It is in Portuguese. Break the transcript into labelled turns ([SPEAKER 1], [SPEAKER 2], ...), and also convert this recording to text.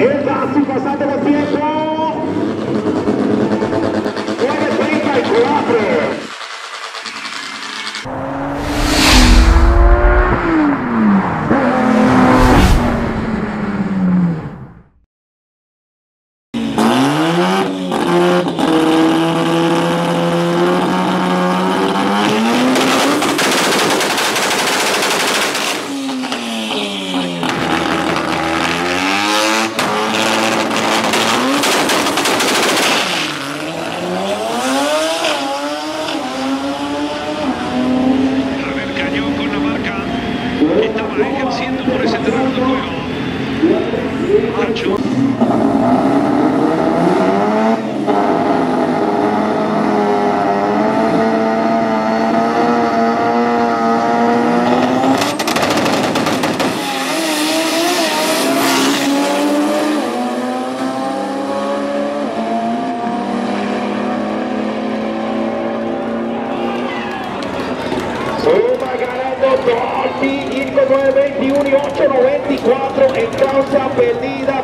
[SPEAKER 1] Esa su Nacho.
[SPEAKER 2] Suma ganando 921 y 894 en causa perdida.